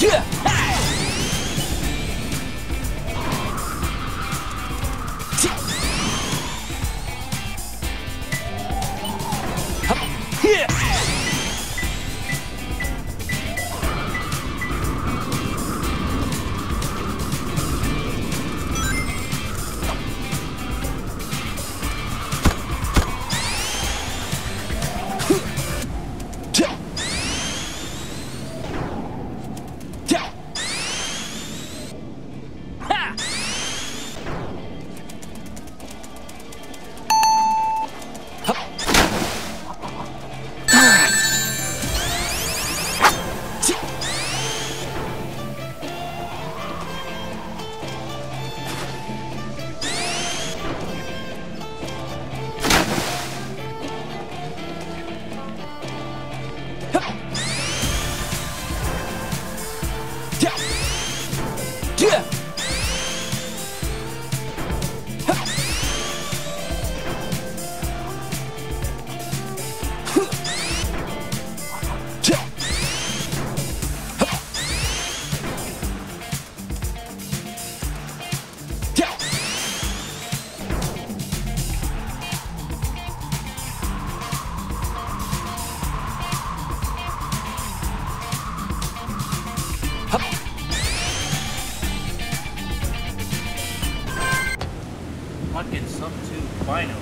去。去。fucking some two final.